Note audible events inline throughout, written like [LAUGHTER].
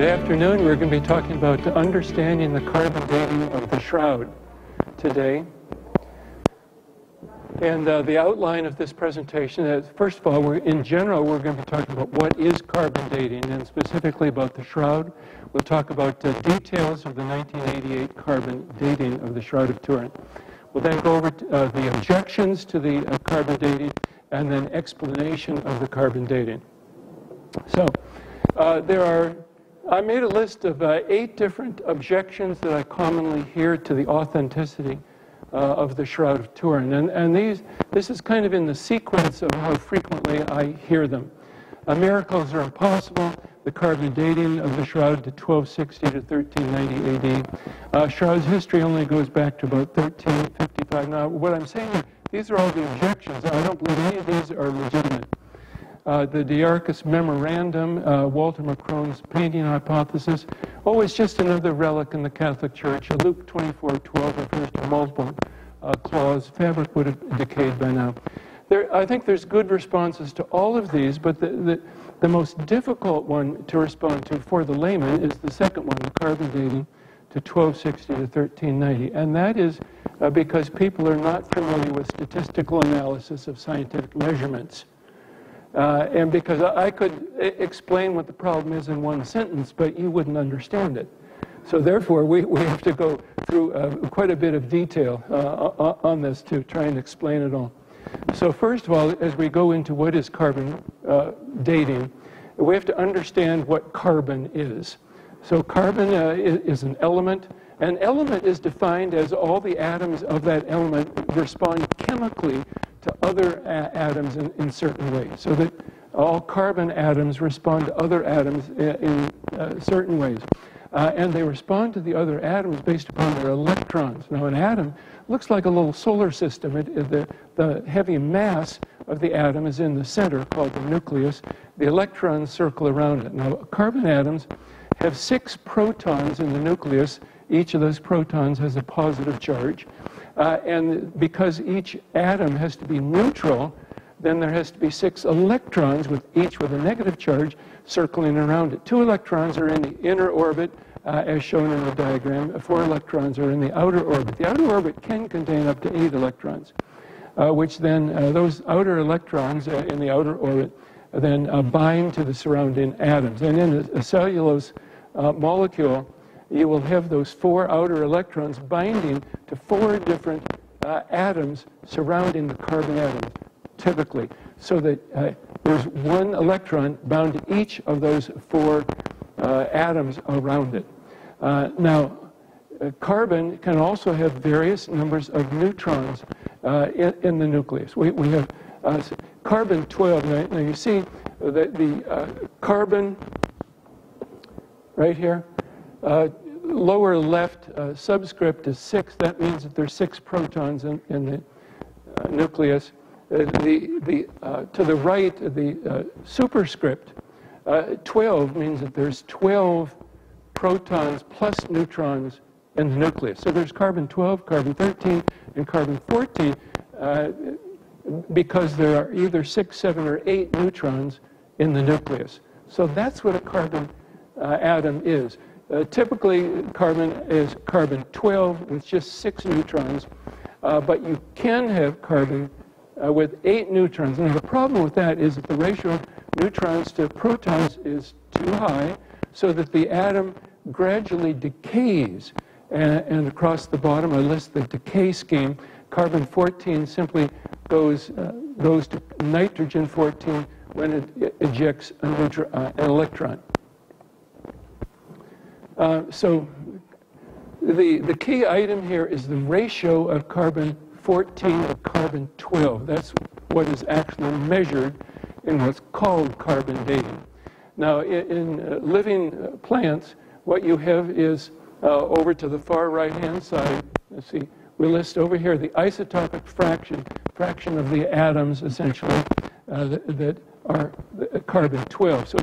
Good afternoon. We're going to be talking about understanding the carbon dating of the shroud today. And uh, the outline of this presentation is, first of all, in general, we're going to be talking about what is carbon dating, and specifically about the shroud. We'll talk about uh, details of the 1988 carbon dating of the Shroud of Turin. We'll then go over to, uh, the objections to the uh, carbon dating, and then explanation of the carbon dating. So, uh, there are, I made a list of uh, eight different objections that I commonly hear to the authenticity uh, of the Shroud of Turin. And, and these, this is kind of in the sequence of how frequently I hear them. Uh, miracles are impossible. The carbon dating of the Shroud to 1260 to 1390 AD. Uh, Shroud's history only goes back to about 1355. Now, what I'm saying, these are all the objections. I don't believe any of these are legitimate. Uh, the D'Arcis Memorandum, uh, Walter McCrone's painting hypothesis. Oh, it's just another relic in the Catholic Church. Luke 24, 12 refers to multiple uh, claws. Fabric would have decayed by now. There, I think there's good responses to all of these, but the, the, the most difficult one to respond to for the layman is the second one, the carbon dating to 1260 to 1390. And that is uh, because people are not familiar with statistical analysis of scientific measurements. Uh, and because I could explain what the problem is in one sentence, but you wouldn't understand it. So therefore, we, we have to go through uh, quite a bit of detail uh, on this to try and explain it all. So first of all, as we go into what is carbon uh, dating, we have to understand what carbon is. So carbon uh, is an element. An element is defined as all the atoms of that element respond chemically to other atoms in, in, certain ways. So that all carbon atoms respond to other atoms in, in uh, certain ways. Uh, and they respond to the other atoms based upon their electrons. Now, an atom looks like a little solar system. It, it, the, the heavy mass of the atom is in the center, called the nucleus. The electrons circle around it. Now, carbon atoms have six protons in the nucleus. Each of those protons has a positive charge. Uh, and because each atom has to be neutral, then there has to be six electrons, with each with a negative charge, circling around it. Two electrons are in the inner orbit, uh, as shown in the diagram. Four electrons are in the outer orbit. The outer orbit can contain up to eight electrons, uh, which then, uh, those outer electrons uh, in the outer orbit then uh, bind to the surrounding atoms. And in a, a cellulose molecule, you will have those four outer electrons binding to four different uh, atoms surrounding the carbon atom, typically, so that uh, there's one electron bound to each of those four uh, atoms around it. Uh, now, uh, carbon can also have various numbers of neutrons uh, in, in, the nucleus. We, we have carbon 12. Now, now, you see that the carbon right here uh, lower left uh, subscript is 6. That means that there's 6 protons in, in the uh, nucleus. Uh, the, the, uh, to the right, the uh, superscript, 12 means that there's 12 protons plus neutrons in the nucleus. So there's carbon 12, carbon 13, and carbon 14 because there are either 6, 7, or 8 neutrons in the nucleus. So that's what a carbon atom is. Uh, typically, carbon is carbon 12 with just six neutrons, uh, but you can have carbon uh, with eight neutrons. And the problem with that is that the ratio of neutrons to protons is too high, so that the atom gradually decays. And, and across the bottom, I list the decay scheme. Carbon 14 simply goes, uh, goes to nitrogen 14 when it ejects uh, an electron. Uh, so the, the key item here is the ratio of carbon 14 to carbon 12. That's what is actually measured in what's called carbon dating. Now, in, in uh, living plants, what you have is uh, over to the far right-hand side, let's see, we list over here the isotopic fraction, fraction of the atoms, essentially, that, that, are carbon 12. So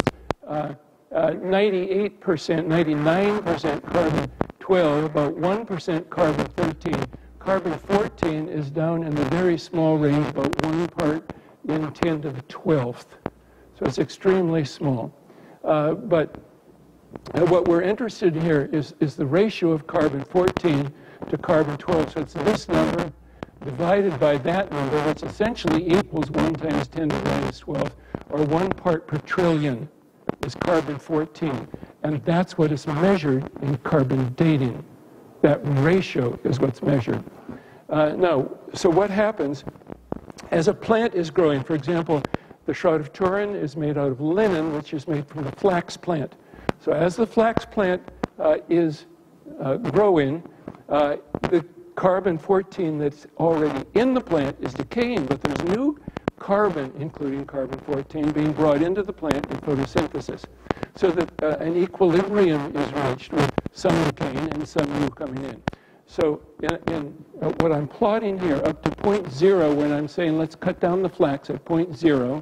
it's 98%, 99% carbon 12, about 1% carbon 13. Carbon 14 is down in the very small range, about one part in 10 to the 12th. So it's extremely small. Uh, but And what we're interested in here is, is the ratio of carbon 14 to carbon 12. So it's this number divided by that number, which essentially equals 1 times 10 to the minus 12, or 1 part per trillion is carbon 14. And that's what is measured in carbon dating. That ratio is what's measured. Uh, now, so what happens as a plant is growing? For example, the Shroud of Turin is made out of linen, which is made from the flax plant. So as the flax plant uh, is uh, growing, uh, the carbon 14 that's already in the plant is decaying, but there's new carbon, including carbon 14, being brought into the plant in photosynthesis. So that uh, an equilibrium is reached with some decaying and some new coming in. So in, in uh, what I'm plotting here, up to point zero, when I'm saying let's cut down the flax at point zero,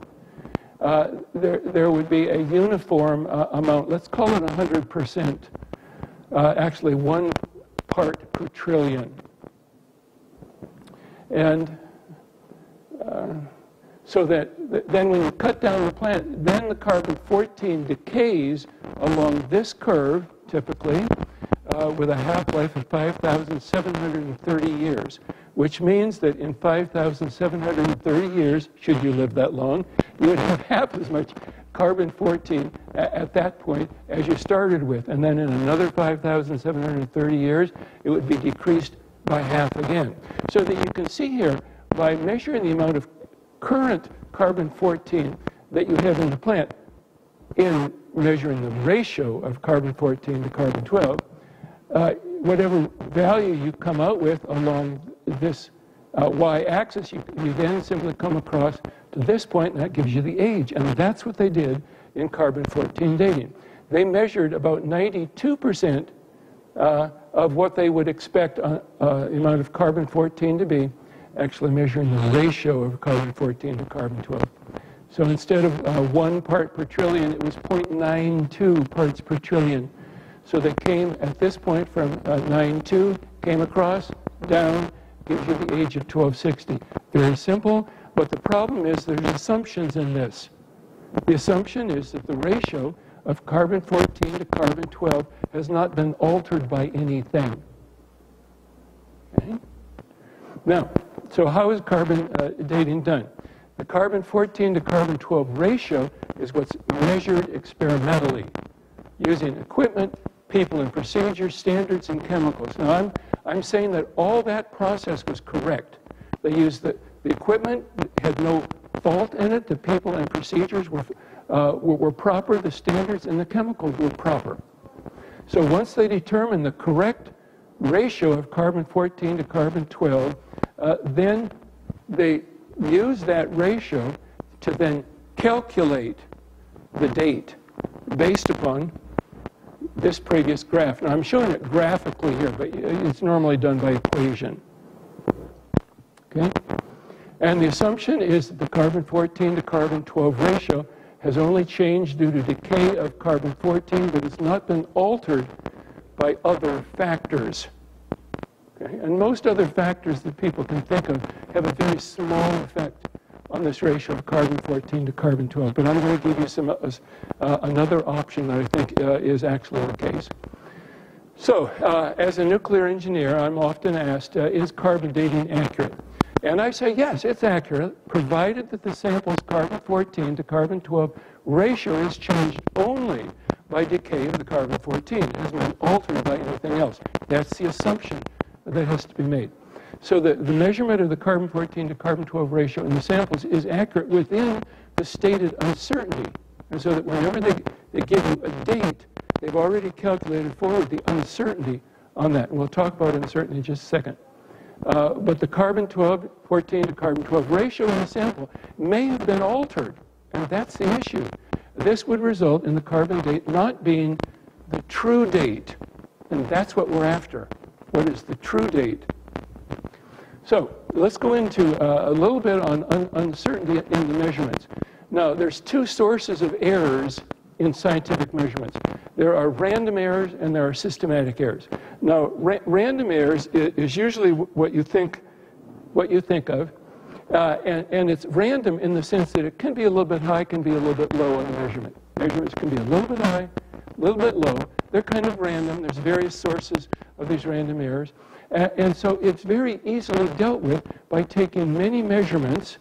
uh, there, there would be a uniform uh, amount, let's call it 100%, uh, actually one part per trillion. And uh, so that th then when you cut down the plant, then the carbon 14 decays along this curve, typically, uh, with a half-life of 5,730 years, which means that in 5,730 years, should you live that long, you would have [LAUGHS] half as much carbon 14 at that point as you started with. And then in another 5,730 years, it would be decreased by half again. So that you can see here, by measuring the amount of current carbon 14 that you have in the plant, in measuring the ratio of carbon 14 to carbon 12, uh, whatever value you come out with along this uh, y-axis, you, you then simply come across to this point, and that gives you the age. And that's what they did in carbon-14 dating. They measured about 92% uh, of what they would expect uh, uh, the amount of carbon-14 to be, actually measuring the ratio of carbon-14 to carbon-12. So instead of uh, one part per trillion, it was 0.92 parts per trillion. So they came at this point from uh, 9.2, came across, down, gives you the age of 1260. Very simple. But the problem is there's assumptions in this. The assumption is that the ratio of carbon 14 to carbon 12 has not been altered by anything. Okay? Now, so how is carbon uh, dating done? The carbon 14 to carbon 12 ratio is what's measured experimentally using equipment, people and procedures, standards, and chemicals. Now, I'm, I'm saying that all that process was correct. They used the, the equipment had no fault in it. The people and procedures were, uh, were, were, proper. The standards and the chemicals were proper. So once they determined the correct ratio of carbon-14 to carbon-12, uh, then they use that ratio to then calculate the date based upon this previous graph. Now, I'm showing it graphically here, but it's normally done by equation. Okay? And the assumption is that the carbon-14 to carbon-12 ratio has only changed due to decay of carbon-14, but it's not been altered by other factors. Okay? And most other factors that people can think of have a very small effect on this ratio of carbon-14 to carbon-12. But I'm going to give you some uh, uh, another option that I think uh, is actually the case. So, uh, as a nuclear engineer, I'm often asked, uh, is carbon dating accurate? And I say, yes, it's accurate, provided that the sample's carbon-14 to carbon-12 ratio is changed only by decay of the carbon-14. It hasn't been altered by anything else. That's the assumption that has to be made. So the, the measurement of the carbon-14 to carbon-12 ratio in the samples is accurate within the stated uncertainty. And so that whenever they, they give you a date, they've already calculated forward the uncertainty on that. And we'll talk about uncertainty in just a second. Uh, but the carbon 12, 14 to carbon 12 ratio in the sample may have been altered, and that's the issue. This would result in the carbon date not being the true date, and that's what we're after. What is the true date? So let's go into uh, a little bit on un uncertainty in the measurements. Now, there's two sources of errors in scientific measurements. There are random errors and there are systematic errors. Now, ra random errors is, is, usually what you think, what you think of, uh, and, and, it's random in the sense that it can be a little bit high, can be a little bit low on the measurement. Measurements can be a little bit high a little bit low. They're kind of random. There's various sources of these random errors. and so it's very easily dealt with by taking many measurements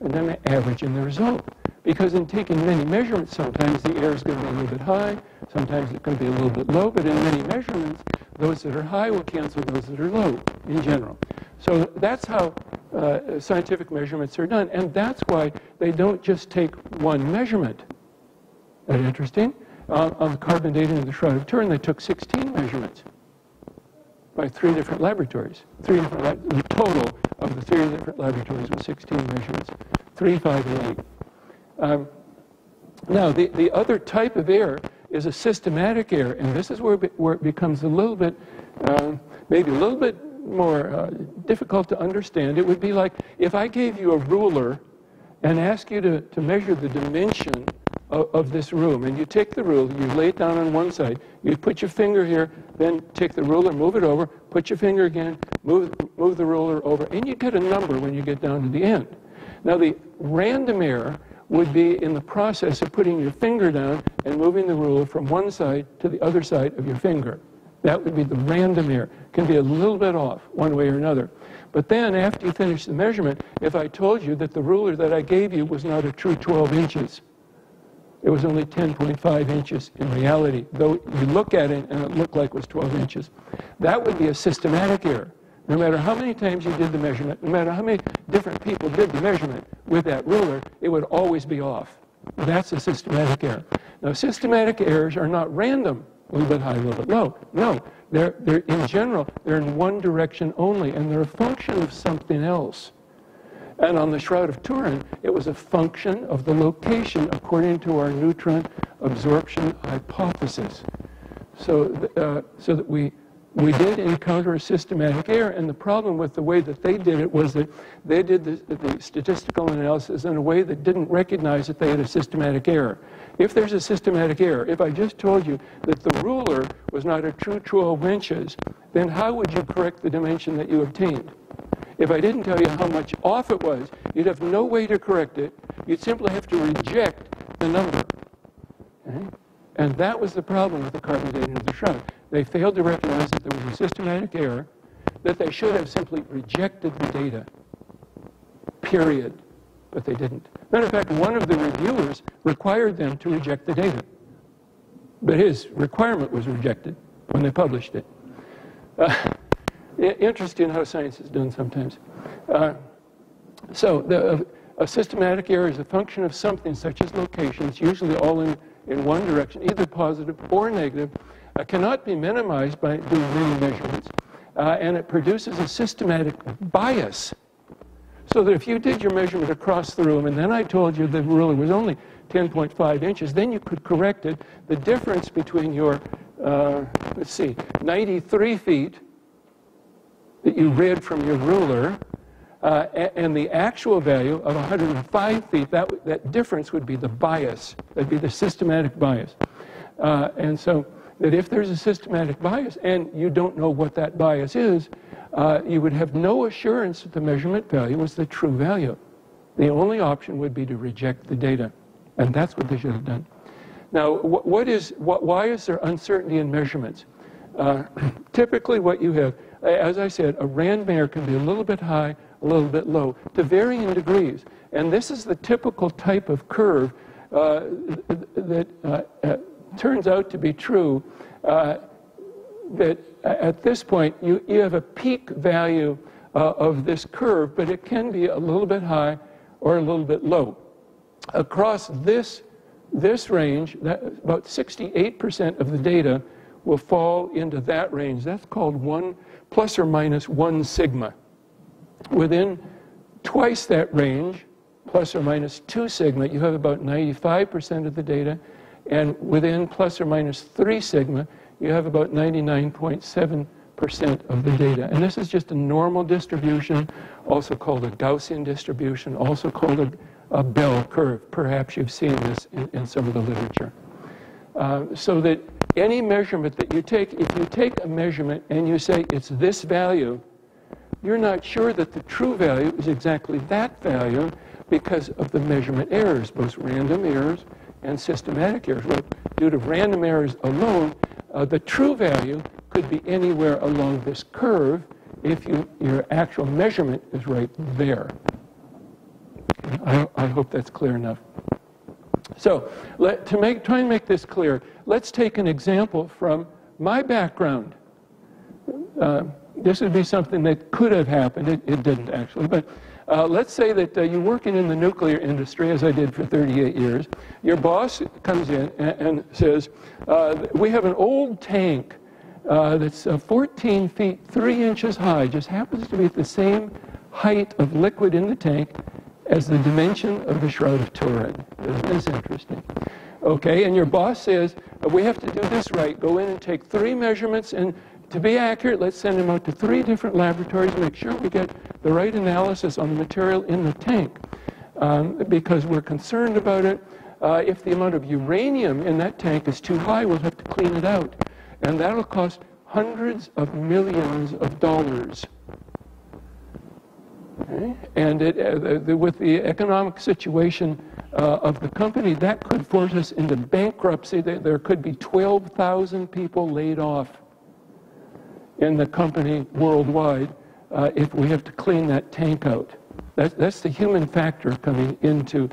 and then averaging the result. Because in taking many measurements, sometimes the error is going to be a little bit high, sometimes it's going to be a little bit low, but in many measurements, those that are high will cancel those that are low in general. So that's how uh, scientific measurements are done, and that's why they don't just take one measurement. That interesting? Uh, on the carbon dating of the Shroud of Turin, they took 16 measurements by three different laboratories. Three different the total of the three different laboratories was 16 measurements, three, five, and eight. Um, now, the, the other type of error is a systematic error, and this is where, where it becomes a little bit, uh, maybe a little bit more uh, difficult to understand. It would be like if I gave you a ruler and asked you to, to measure the dimension of, this room, and you take the ruler, you lay it down on one side, you put your finger here, then take the ruler, move it over, put your finger again, move, move the ruler over, and you get a number when you get down to the end. Now, the random error would be in the process of putting your finger down and moving the ruler from one side to the other side of your finger. That would be the random error. Can be a little bit off one way or another. But then after you finish the measurement, if I told you that the ruler that I gave you was not a true 12 inches, it was only 10.5 inches in reality, though you look at it and it looked like it was 12 inches. That would be a systematic error. No matter how many times you did the measurement, no matter how many different people did the measurement with that ruler, it would always be off. That's a systematic error. Now, systematic errors are not random, a little bit high, a little bit low. No, they're, they're in general, they're in one direction only, and they're a function of something else. And on the Shroud of Turin, it was a function of the location according to our neutron absorption hypothesis. So, uh, so that we, we did encounter a systematic error, and the problem with the way that they did it was that they did the, the statistical analysis in a way that didn't recognize that they had a systematic error. If there's a systematic error, if I just told you that the ruler was not a true 12 inches, then how would you correct the dimension that you obtained? If I didn't tell you how much off it was, you'd have no way to correct it. You'd simply have to reject the number. Okay? And that was the problem with the carbon dating of the shroud. They failed to recognize that there was a systematic error, that they should have simply rejected the data. Period. But they didn't. Matter of fact, one of the reviewers required them to reject the data. But his requirement was rejected when they published it. Uh, interesting how science is done sometimes. Uh, so the, a systematic error is a function of something such as locations, usually all in, in one direction, either positive or negative, uh, cannot be minimized by doing many measurements. Uh, and it produces a systematic bias. So that if you did your measurement across the room and then I told you the ruler was only 10.5 inches, then you could correct it. The difference between your, uh, let's see, 93 feet that you read from your ruler uh, and the actual value of 105 feet, that, that difference would be the bias. That'd be the systematic bias. Uh, and so that if there's a systematic bias and you don't know what that bias is, uh, you would have no assurance that the measurement value was the true value. The only option would be to reject the data. And that's what they should have done. Now, what is, what, why is there uncertainty in measurements? Uh, [CLEARS THROAT] typically, what you have as I said, a rand mare can be a little bit high, a little bit low, to varying degrees. And this is the typical type of curve uh, that uh, uh, turns out to be true. Uh, that at this point, you, you have a peak value uh, of this curve, but it can be a little bit high or a little bit low. Across this, this range, that, about 68% of the data will fall into that range. That's called one plus or minus one sigma. Within twice that range, plus or minus two sigma, you have about 95% of the data. And within plus or minus three sigma, you have about 99.7% of the data. And this is just a normal distribution, also called a Gaussian distribution, also called a, a bell curve. Perhaps you've seen this in, in some of the literature. Uh, so that any measurement that you take, if you take a measurement and you say it's this value, you're not sure that the true value is exactly that value because of the measurement errors, both random errors and systematic errors. Well, due to random errors alone, uh, the true value could be anywhere along this curve if you, your actual measurement is right there. I, I hope that's clear enough. So let, to make, try and make this clear, let's take an example from my background. Uh, this would be something that could have happened. It, it didn't actually, but uh, let's say that uh, you're working in the nuclear industry, as I did for 38 years. Your boss comes in and, and says, uh, We have an old tank uh, that's uh, 14 feet 3 inches high, just happens to be at the same height of liquid in the tank as the dimension of the Shroud of Turin. Isn't this interesting? Okay, and your boss says, We have to do this right. Go in and take three measurements and to be accurate, let's send them out to three different laboratories, make sure we get the right analysis on the material in the tank. Um, because we're concerned about it. Uh, if the amount of uranium in that tank is too high, we'll have to clean it out. And that'll cost hundreds of millions of dollars. Okay? And it, uh, the, with the economic situation uh, of the company, that could force us into bankruptcy. There, there could be 12,000 people laid off in the company worldwide uh, if we have to clean that tank out. That, that's the human factor coming into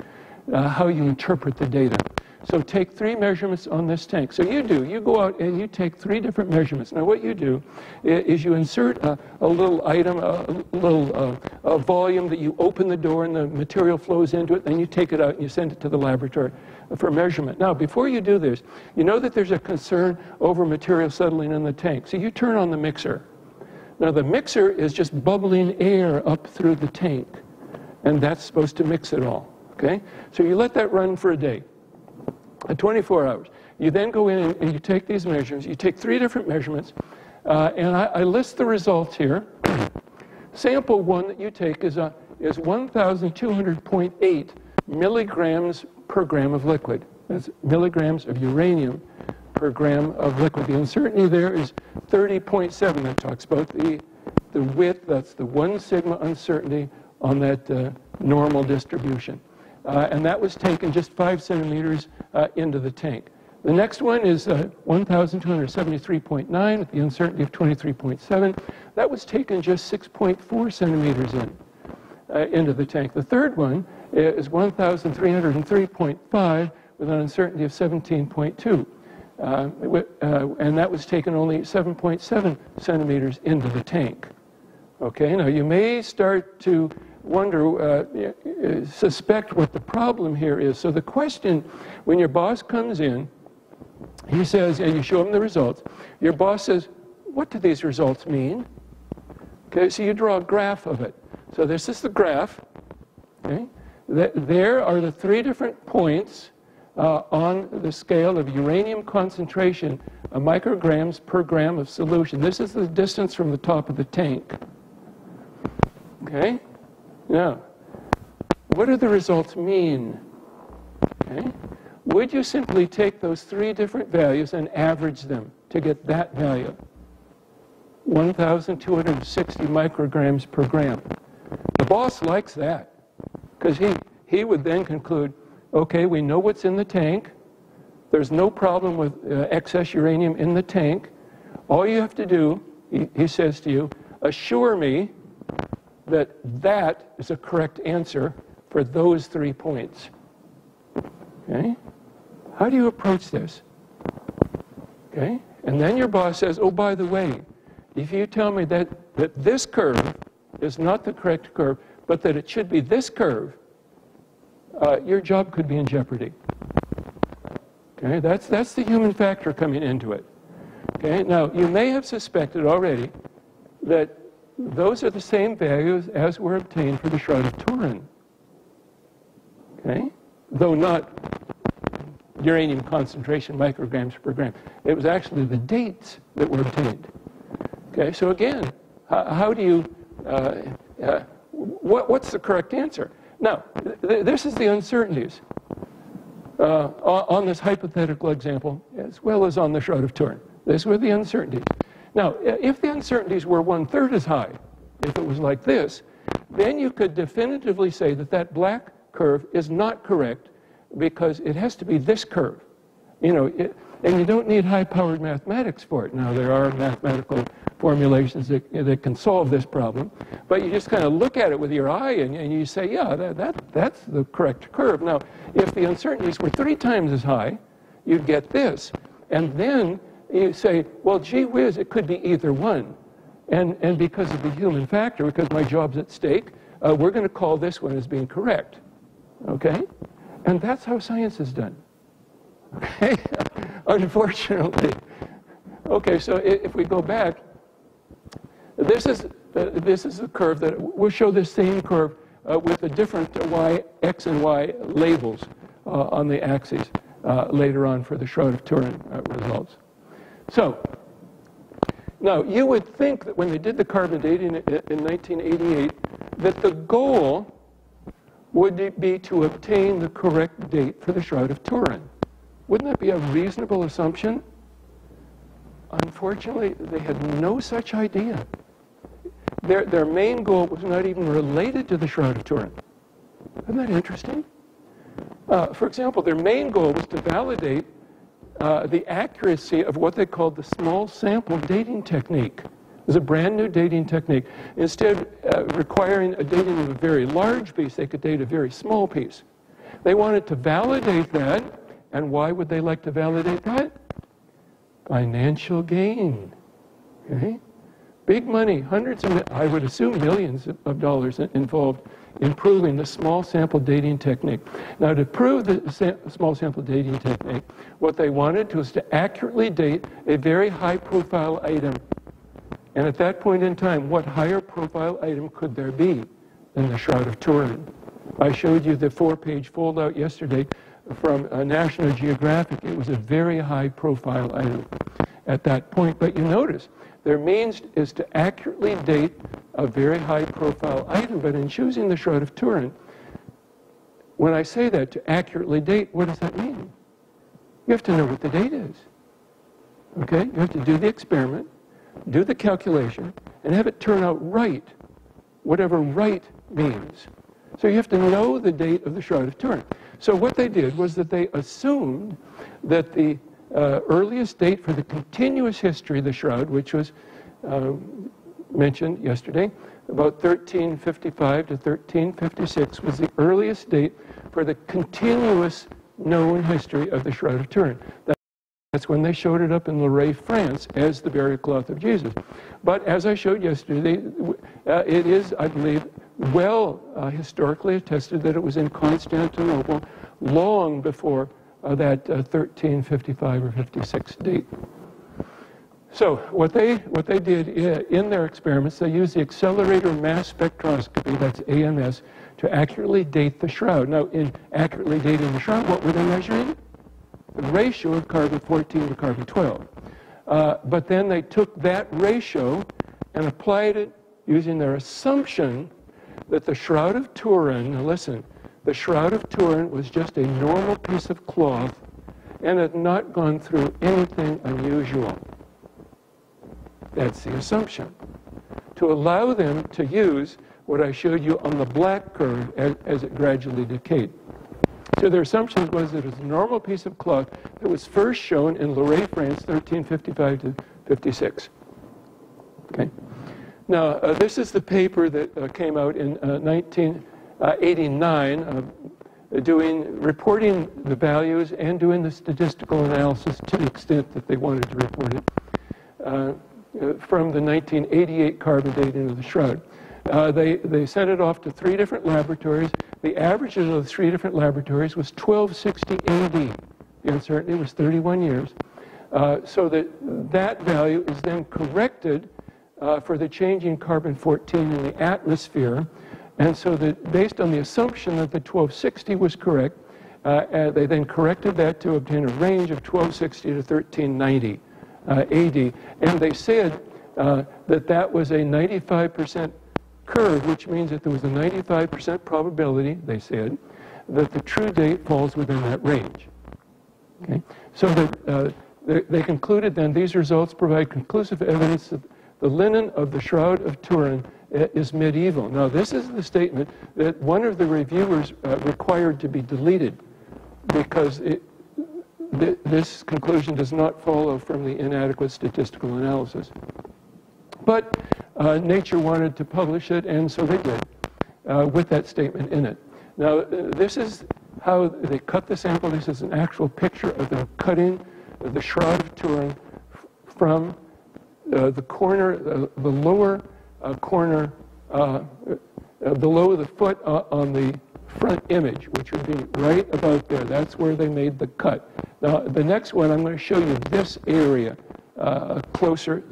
uh, how you interpret the data. So take three measurements on this tank. So you do, you go out and you take three different measurements. Now what you do is you insert a, a little item, a, a little uh, a volume that you open the door and the material flows into it, then you take it out and you send it to the laboratory for measurement. Now, before you do this, you know that there's a concern over material settling in the tank. So you turn on the mixer. Now, the mixer is just bubbling air up through the tank, and that's supposed to mix it all. Okay? So you let that run for a day, uh, 24 hours. You then go in and you take these measurements. You take three different measurements, uh, and I, I, list the results here. Sample one that you take is, a, is 1,200.8 milligrams per gram of liquid. That's milligrams of uranium per gram of liquid. The uncertainty there is 30.7. That talks about the, the width, that's the one sigma uncertainty on that uh, normal distribution. Uh, and that was taken just five centimeters uh, into the tank. The next one is uh, 1,273.9 with the uncertainty of 23.7. That was taken just 6.4 centimeters in, uh, into the tank. The third one is 1,303.5 with an uncertainty of 17.2. Uh, uh, and that was taken only 7.7 centimeters into the tank. Okay, now you may start to wonder, uh, suspect what the problem here is. So the question, when your boss comes in, he says, and you show him the results, your boss says, what do these results mean? Okay, so you draw a graph of it. So this is the graph. Okay, there are the three different points uh, on the scale of uranium concentration, micrograms per gram of solution. This is the distance from the top of the tank. Okay? Now, what do the results mean? Okay? Would you simply take those three different values and average them to get that value? 1,260 micrograms per gram. The boss likes that. Because he, he would then conclude, okay, we know what's in the tank. There's no problem with uh, excess uranium in the tank. All you have to do, he, he says to you, assure me that that is a correct answer for those three points. Okay? How do you approach this? Okay? And then your boss says, oh, by the way, if you tell me that, that this curve is not the correct curve, but that it should be this curve, uh, your job could be in jeopardy. Okay, that's, that's the human factor coming into it. Okay, now you may have suspected already that those are the same values as were obtained for the Shroud of Turin. Okay, though not uranium concentration micrograms per gram. It was actually the dates that were obtained. Okay, so again, how, how do you uh, uh, what, what's the correct answer? Now, th this is the uncertainties uh, on this hypothetical example, as well as on the Shroud of Turin. These were the uncertainties. Now, if the uncertainties were one-third as high, if it was like this, then you could definitively say that that black curve is not correct because it has to be this curve. You know, it, and you don't need high-powered mathematics for it. Now, there are mathematical formulations that, that can solve this problem, but you just kind of look at it with your eye and, and you say, yeah, that, that, that's the correct curve. Now, if the uncertainties were three times as high, you'd get this. And then you say, well, gee whiz, it could be either one. And, and because of the human factor, because my job's at stake, uh, we're going to call this one as being correct. Okay? And that's how science is done. Okay? [LAUGHS] Unfortunately. Okay, so if we go back, this is, uh, this is a curve that we'll show the same curve uh, with the different y, x and y labels uh, on the axes later on for the Shroud of Turin uh, results. So, now you would think that when they did the carbon dating in 1988, that the goal would be to obtain the correct date for the Shroud of Turin. Wouldn't that be a reasonable assumption? Unfortunately, they had no such idea. Their, their main goal was not even related to the Shroud of Turin. Isn't that interesting? Uh, for example, their main goal was to validate uh, the accuracy of what they called the small sample dating technique. It was a brand new dating technique. Instead, uh, requiring a dating of a very large piece, they could date a very small piece. They wanted to validate that and why would they like to validate that? Financial gain. Okay? Big money, hundreds of, I would assume millions of dollars involved in proving the small sample dating technique. Now, to prove the small sample dating technique, what they wanted was to accurately date a very high profile item. And at that point in time, what higher profile item could there be than the Shroud of Turin? I showed you the four page foldout yesterday from uh, National Geographic. It was a very high profile item at that point. But you notice their means is to accurately date a very high profile item. But in choosing the Shroud of Turin, when I say that to accurately date, what does that mean? You have to know what the date is. Okay? You have to do the experiment, do the calculation, and have it turn out right, whatever right means. So you have to know the date of the Shroud of Turin. So what they did was that they assumed that the uh, earliest date for the continuous history of the shroud, which was uh, mentioned yesterday, about 1355 to 1356, was the earliest date for the continuous known history of the Shroud of Turin. That's when they showed it up in Lirey, France, as the burial cloth of Jesus. But as I showed yesterday, uh, it is, I believe, well uh, historically attested that it was in Constantinople long before uh, that 1355 uh, or 56 date. So what they, what they did in their experiments, they used the accelerator mass spectroscopy, that's AMS, to accurately date the shroud. Now, in accurately dating the shroud, what were they measuring? The ratio of carbon-14 to carbon-12. Uh, but then they took that ratio and applied it using their assumption that the Shroud of Turin, listen, the Shroud of Turin was just a normal piece of cloth and had not gone through anything unusual. That's the assumption. To allow them to use what I showed you on the black curve as, as it gradually decayed. So their assumption was that it was a normal piece of cloth that was first shown in Lirey, France, 1355 to 56. Okay. Now, uh, this is the paper that uh, came out in uh, 1989, uh, doing reporting the values and doing the statistical analysis to the extent that they wanted to report it uh, uh, from the 1988 carbon dating of the shroud. they, they sent it off to three different laboratories. The average of the three different laboratories was 1260 AD. The uncertainty was 31 years. so that that value is then corrected uh, for the change in carbon-14 in the atmosphere. And so that based on the assumption that the 1260 was correct, uh, uh, they then corrected that to obtain a range of 1260 to 1390 uh, AD. And they said uh, that that was a 95% curve, which means that there was a 95% probability, they said, that the true date falls within that range. Okay? So that, uh, they, they concluded then these results provide conclusive evidence that the linen of the Shroud of Turin is medieval. Now, this is the statement that one of the reviewers uh, required to be deleted because it, th this conclusion does not follow from the inadequate statistical analysis. But uh, Nature wanted to publish it, and so they did, uh, with that statement in it. Now, uh, this is how they cut the sample. This is an actual picture of them cutting the Shroud of Turin from uh, the corner, uh, the lower uh, corner below the foot on the front image, which would be right about there. That's where they made the cut. Now, the next one, I'm going to show you this area uh, closer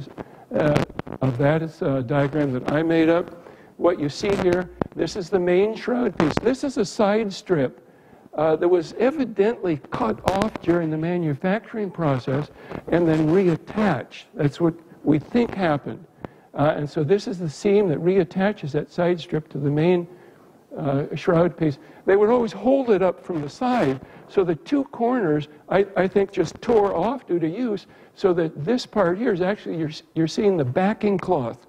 uh, of that. It's a diagram that I made up. What you see here, this is the main shroud piece. This is a side strip uh, that was evidently cut off during the manufacturing process and then reattached. That's what we think happened. Uh, and so this is the seam that reattaches that side strip to the main uh, shroud piece. They would always hold it up from the side, so the two corners, I, I think, just tore off due to use, so that this part here is actually, you're, you're seeing the backing cloth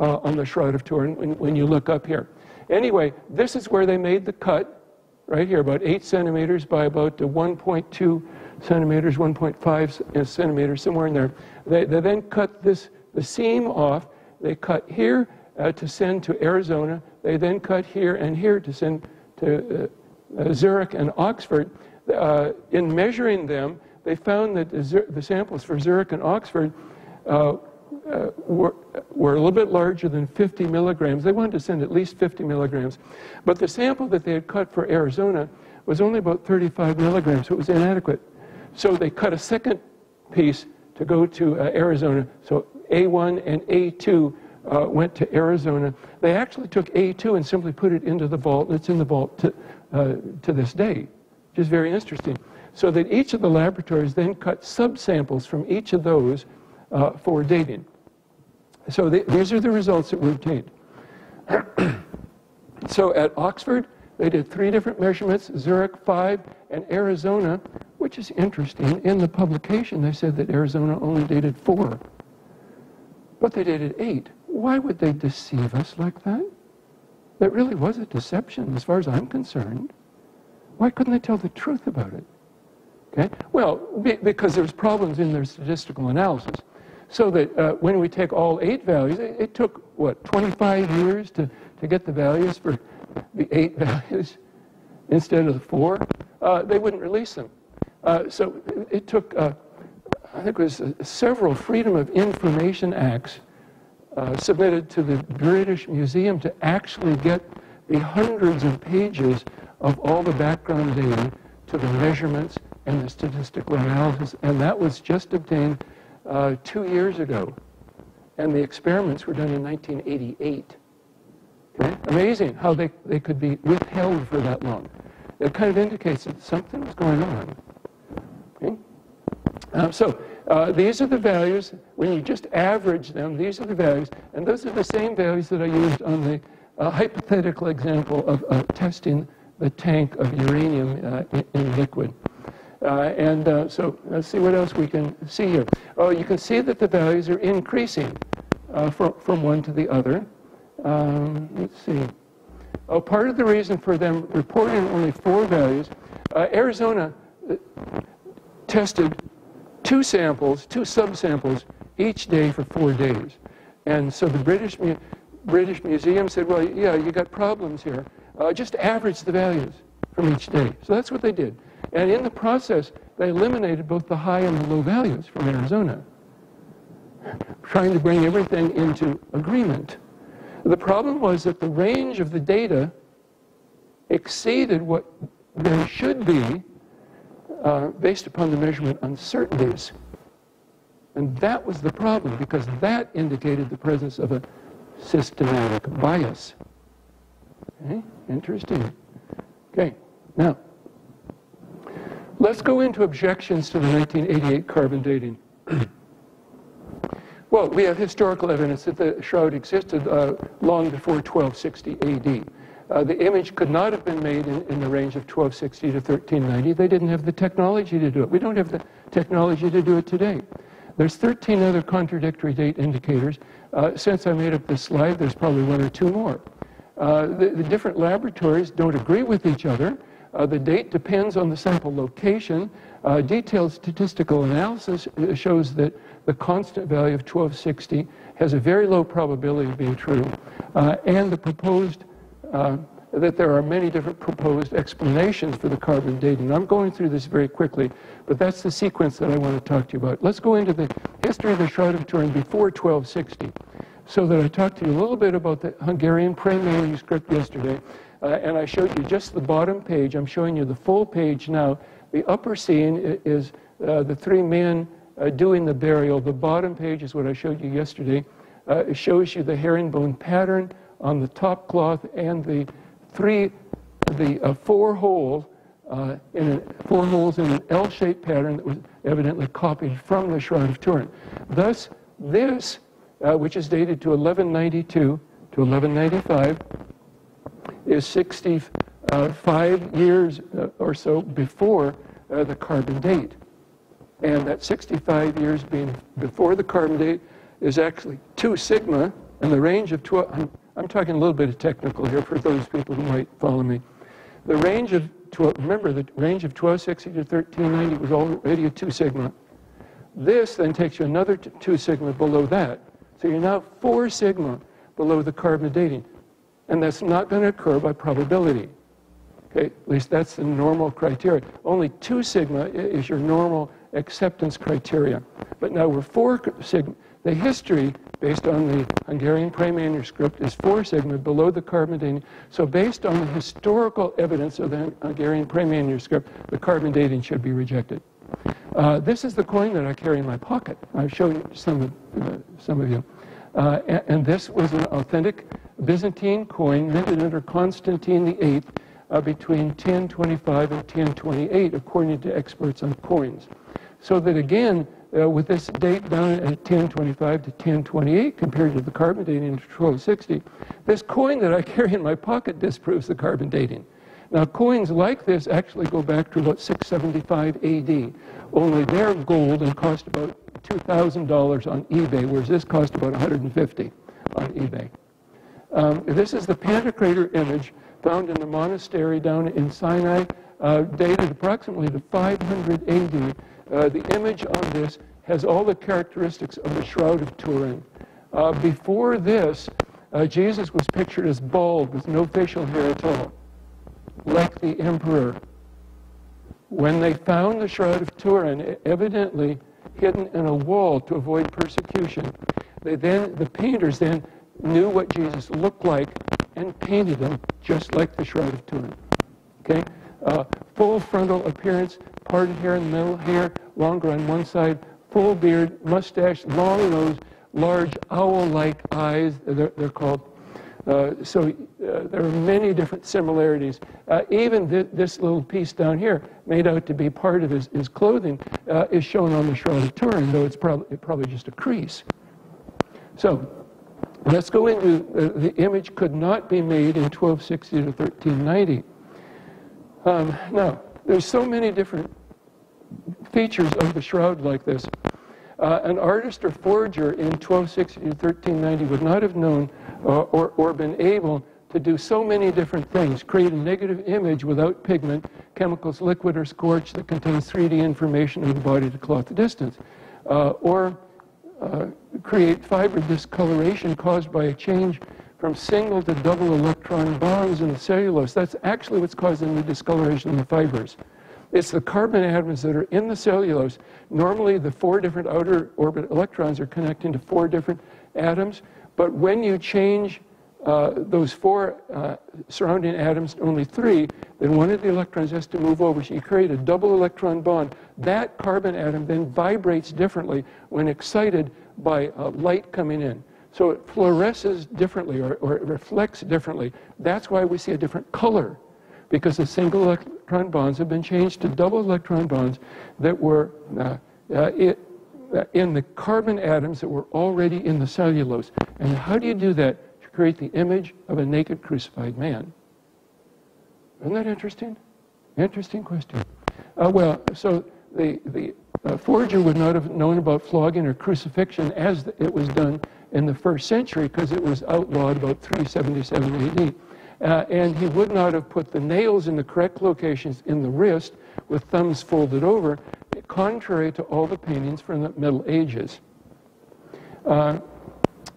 uh, on the Shroud of Turin when, when you look up here. Anyway, this is where they made the cut, right here, about 8 centimeters by about 1.2 centimeters, 1.5 centimeters, somewhere in there. They, they then cut this, the seam off. They cut here uh, to send to Arizona. They then cut here and here to send to uh, uh, Zurich and Oxford. Uh, in measuring them, they found that the, the samples for Zurich and Oxford uh, uh, were, were a little bit larger than 50 milligrams. They wanted to send at least 50 milligrams. But the sample that they had cut for Arizona was only about 35 milligrams, so it was inadequate. So they cut a second piece to go to uh, Arizona. So A1 and A2 uh, went to Arizona. They actually took A2 and simply put it into the vault. It's in the vault to, uh, to this day, which is very interesting. So that each of the laboratories then cut subsamples from each of those uh, for dating. So the, these are the results that were obtained. [CLEARS THROAT] so at Oxford, they did three different measurements, Zurich five, and Arizona, which is interesting. In the publication, they said that Arizona only dated four, but they did at eight. Why would they deceive us like that? That really was a deception as far as I'm concerned. Why couldn't they tell the truth about it? Okay? Well, be, because there's problems in their statistical analysis. So that uh, when we take all eight values, it, it, took, what, 25 years to, to get the values for the eight [LAUGHS] values instead of the four? Uh, they wouldn't release them. Uh, so it, it took, uh, I think it was uh, several Freedom of Information Acts uh, submitted to the British Museum to actually get the hundreds of pages of all the background data to the measurements and the statistical analysis, and that was just obtained uh, two years ago. And the experiments were done in 1988. Okay? Amazing how they, they could be withheld for that long. It kind of indicates that something was going on. Uh, so uh, these are the values, when you just average them, these are the values, and those are the same values that I used on the uh, hypothetical example of uh, testing the tank of uranium uh, in, in, liquid. Uh, and so let's see what else we can see here. Oh, you can see that the values are increasing from, from one to the other. Um, let's see. Oh, part of the reason for them reporting only four values, Arizona tested two samples, two subsamples each day for four days. And so the British, British Museum said, well, yeah, you got problems here. Uh, just average the values from each day. So that's what they did. And in the process, they eliminated both the high and the low values from Arizona, trying to bring everything into agreement. The problem was that the range of the data exceeded what there should be uh, based upon the measurement uncertainties. And that was the problem because that indicated the presence of a systematic bias. Okay, interesting. Okay, now, let's go into objections to the 1988 carbon dating. well, we have historical evidence that the shroud existed uh, long before 1260 AD. Uh, the image could not have been made in, in, the range of 1260 to 1390. They didn't have the technology to do it. We don't have the technology to do it today. There's 13 other contradictory date indicators. Uh, since I made up this slide, there's probably one or two more. Uh, the, the, different laboratories don't agree with each other. Uh, the date depends on the sample location. Uh, detailed statistical analysis shows that the constant value of 1260 has a very low probability of being true, and the proposed uh, that there are many different proposed explanations for the carbon dating. I'm going through this very quickly, but that's the sequence that I want to talk to you about. Let's go into the history of the Shroud of Turin before 1260, so that I talked to you a little bit about the Hungarian Pray manuscript yesterday, uh, and I showed you just the bottom page. I'm showing you the full page now. The upper scene is uh, the three men uh, doing the burial. The bottom page is what I showed you yesterday. Uh, it shows you the herringbone pattern on the top cloth and the three, the uh, four hole uh, in a, four holes in an L-shaped pattern that was evidently copied from the Shroud of Turin. Thus, this, uh, which is dated to 1192 to 1195, is 65 years uh, or so before uh, the carbon date. And that 65 years being before the carbon date is actually 2 sigma, and the range of 12, I'm, talking a little bit of technical here for those people who might follow me. The range of remember the range of 1260 to 1390 was already a 2 sigma. This then takes you another 2 sigma below that. So you're now 4 sigma below the carbon dating. And that's not going to occur by probability. Okay, at least that's the normal criteria. Only 2 sigma is your normal acceptance criteria. But now we're 4 sigma. The history, based on the Hungarian Pray manuscript, is 4 sigma below the carbon dating. So based on the historical evidence of the Hungarian Pray manuscript, the carbon dating should be rejected. Uh, this is the coin that I carry in my pocket. I've shown some of, uh, some of you. Uh, and, and, this was an authentic Byzantine coin minted under Constantine VIII uh, between 1025 and 1028, according to experts on coins. So that again, uh, with this date down at 1025 to 1028 compared to the carbon dating in 1260, this coin that I [LAUGHS] carry in my pocket disproves the carbon dating. Now, coins like this actually go back to about 675 AD, only they're gold and cost about $2,000 on eBay, whereas this cost about 150 on eBay. Um, this is the Pantocrator image found in the monastery down in Sinai, uh, dated approximately to 500 AD. Uh, the image on this has all the characteristics of the Shroud of Turin. Uh, before this, uh, Jesus was pictured as bald with no facial hair at all, like the emperor. When they found the Shroud of Turin, evidently hidden in a wall to avoid persecution, they then, the painters then knew what Jesus looked like and painted him just like the Shroud of Turin. Okay? Uh, full frontal appearance, parted hair in the middle, hair longer on one side, full beard, mustache, long nose, large owl-like eyes, they're, they're called. Uh, so uh, there are many different similarities. Uh, even th this little piece down here, made out to be part of his, his clothing, uh, is shown on the Shroud of Turin, though it's probably, probably just a crease. So Let's go into uh, the image could not be made in 1260 to 1390. Um, now, there's so many different features of the shroud like this. Uh, an artist or forger in 1260 to 1390 would not have known uh, or, or been able to do so many different things. Create a negative image without pigment, chemicals, liquid, or scorch that contains 3D information of the body to cloth the distance. Uh, or uh, create fiber discoloration caused by a change from single to double electron bonds in the cellulose. That's actually what's causing the discoloration in the fibers. It's the carbon atoms that are in the cellulose. Normally, the four different outer orbit electrons are connecting to four different atoms, but when you change uh, those four uh, surrounding atoms, only three, then one of the electrons has to move over. So you create a double electron bond. That carbon atom then vibrates differently when excited by uh, light coming in. So it fluoresces differently or, or, it reflects differently. That's why we see a different color, because the single electron bonds have been changed to double electron bonds that were uh, uh, it, uh, in the carbon atoms that were already in the cellulose. And how do you do that? To create the image of a naked crucified man. Isn't that interesting? Interesting question. Uh, well, so the, the uh, forger would not have known about flogging or crucifixion as it was done in the first century because it was outlawed about 377 AD. Uh, and he would not have put the nails in the correct locations in the wrist with thumbs folded over, contrary to all the paintings from the Middle Ages. Uh,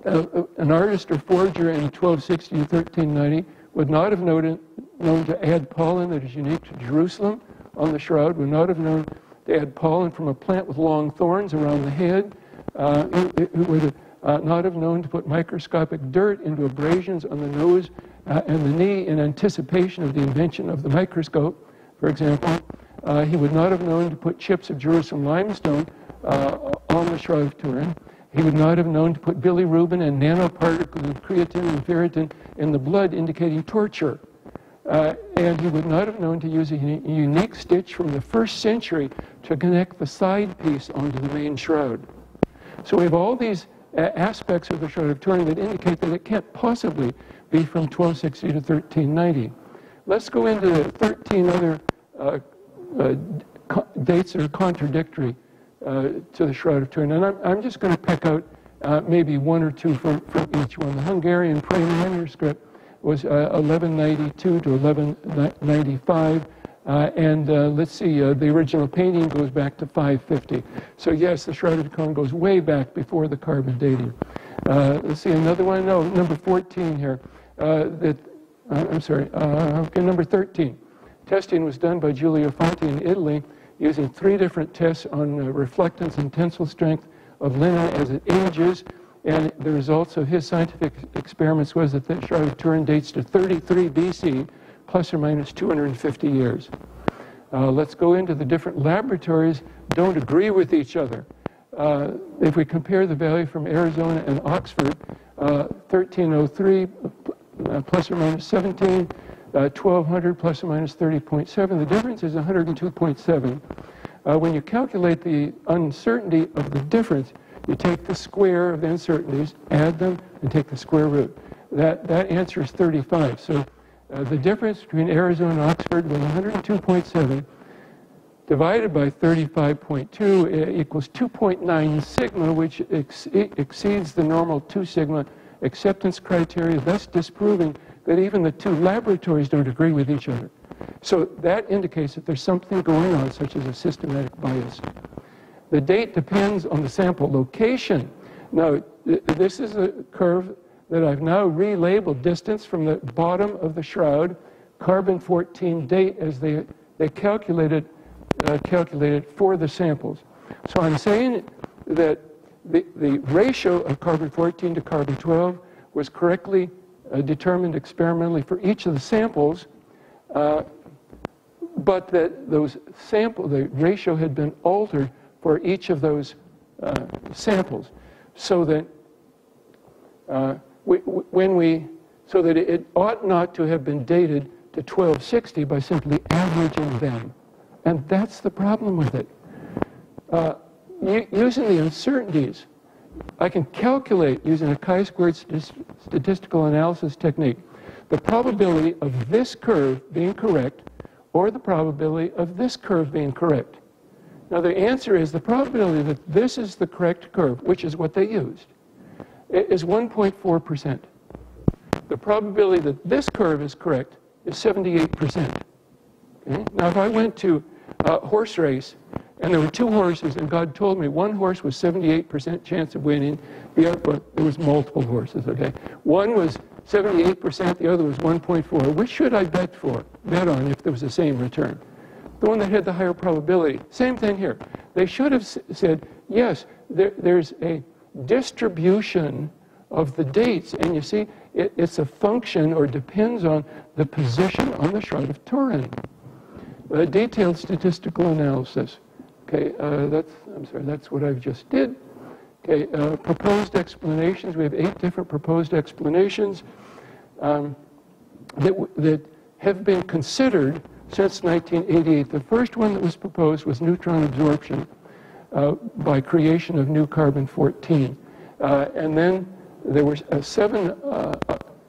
an artist or forger in 1260 to 1390 would not have known, known to add pollen that is unique to Jerusalem on the shroud, would not have known to add pollen from a plant with long thorns around the head, uh, it, it would uh, not have known to put microscopic dirt into abrasions on the nose uh, and the knee in anticipation of the invention of the microscope, for example. Uh, he would not have known to put chips of Jerusalem limestone uh, on the Shroud of Turin. He would not have known to put bilirubin and nanoparticles of creatine and ferritin in the blood, indicating torture. Uh, and he would not have known to use a unique stitch from the first century to connect the side piece onto the main shroud. So we have all these uh, aspects of the Shroud of Turin that indicate that it can't possibly be from 1260 to 1390. Let's go into the 13 other uh, uh, dates that are contradictory uh, to the Shroud of Turin. And I'm, I'm just going to pick out uh, maybe one or two from, from each one. The Hungarian Pray manuscript was 1192 uh, to 1195. Uh, and uh, let's see, uh, the original painting goes back to 550. So yes, the Shrouded Cone goes way back before the carbon dating. Uh, let's see, another one, no, number 14 here. Uh, that, I'm sorry, okay, number 13. Testing was done by Giulio Fanti in Italy using three different tests on reflectance and tensile strength of linen as it ages. And the results of his scientific experiments was that the Shroud of Turin dates to 33 BC, plus or minus 250 years. Uh, let's go into the different laboratories don't agree with each other. Uh, if we compare the value from Arizona and Oxford, uh, 1303 uh, plus or minus 17, 1200 uh, plus or minus 30.7, the difference is 102.7. Uh, when you calculate the uncertainty of the difference, you take the square of the uncertainties, add them, and take the square root. That, that answer is 35. So uh, the difference between Arizona and Oxford was 102.7 divided by 35.2 equals 2.9 sigma, which ex exceeds the normal 2 sigma acceptance criteria, thus disproving that even the two laboratories don't agree with each other. So that indicates that there's something going on, such as a systematic bias. The date depends on the sample location. Now, this is a curve that I've now relabeled distance from the bottom of the shroud, carbon 14 date as they, they calculated, uh, calculated for the samples. So I'm saying that the, the ratio of carbon 14 to carbon 12 was correctly uh, determined experimentally for each of the samples, uh, but that those sample, the ratio had been altered for each of those uh, samples so that uh, when we, so that it ought not to have been dated to 1260 by simply averaging them. And that's the problem with it. Uh, using the uncertainties, I can calculate using a chi-squared statistical analysis technique the probability of this curve being correct or the probability of this curve being correct. Now the answer is the probability that this is the correct curve, which is what they used, is 1.4%. The probability that this curve is correct is 78%. Okay? Now, if I went to a horse race and there were two horses, and God told me one horse was 78% chance of winning, the other, well, there was multiple horses, okay? One was 78%, the other was 1.4. Which should I bet for, bet on if there was the same return? The one that had the higher probability. Same thing here. They should have said, yes, there, there's a distribution of the dates. And you see, it, it's a function or depends on the position on the Shroud of Turin. Detailed statistical analysis. Okay, uh, that's, I'm sorry, that's what I've just did. Okay, uh, proposed explanations. We have eight different proposed explanations um, that, that have been considered since 1988. The first one that was proposed was neutron absorption uh, by creation of new carbon-14. Uh, and then there were uh, seven, uh,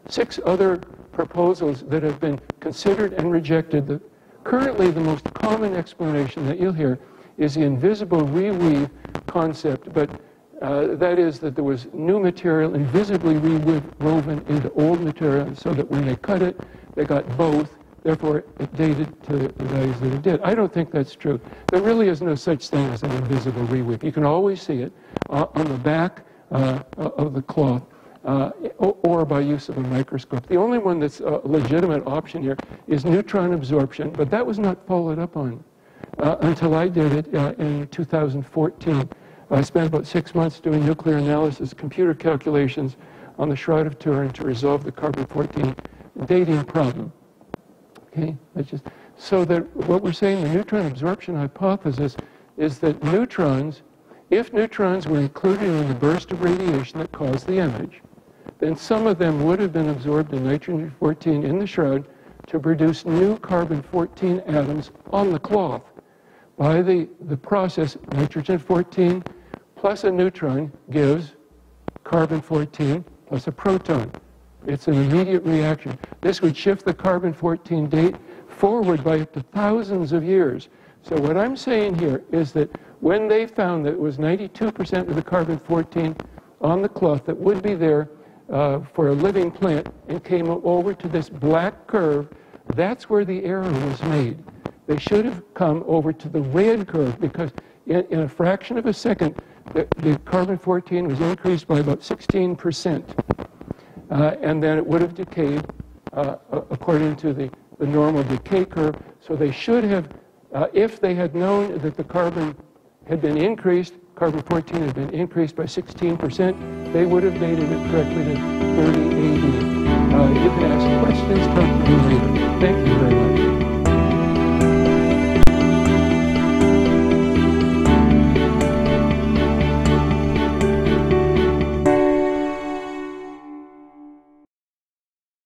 six other proposals that have been considered and rejected. The, currently, the most common explanation that you'll hear is the invisible reweave concept, but uh, that is that there was new material invisibly rewoven into old material so that when they cut it, they got both, therefore it dated to the values that it did. I don't think that's true. There really is no such thing as an invisible reweave. You can always see it uh, on the back uh, of the cloth. Uh, or by use of a microscope. The only one that's a legitimate option here is neutron absorption, but that was not followed up on uh, until I did it uh, in 2014. I spent about six months doing nuclear analysis, computer calculations on the Shroud of Turin to resolve the carbon-14 dating problem. Okay, that's just so that what we're saying, the neutron absorption hypothesis, is that neutrons, if neutrons were included in the burst of radiation that caused the image, then some of them would have been absorbed in nitrogen-14 in the shroud to produce new carbon-14 atoms on the cloth. By the, the process, nitrogen-14 plus a neutron gives carbon-14 plus a proton. It's an immediate reaction. This would shift the carbon-14 date forward by up to thousands of years. So what I'm saying here is that when they found that it was 92% of the carbon-14 on the cloth that would be there uh, for a living plant and came over to this black curve, that's where the error was made. They should have come over to the red curve because in, in a fraction of a second, the, the carbon-14 was increased by about 16 percent uh, and then it would have decayed uh, according to the, the normal decay curve. So they should have, uh, if they had known that the carbon had been increased, carbon-14 had been increased by 16%, they would have dated it correctly to 30 AD. Uh, you can ask questions, talk to me later. Thank you very much.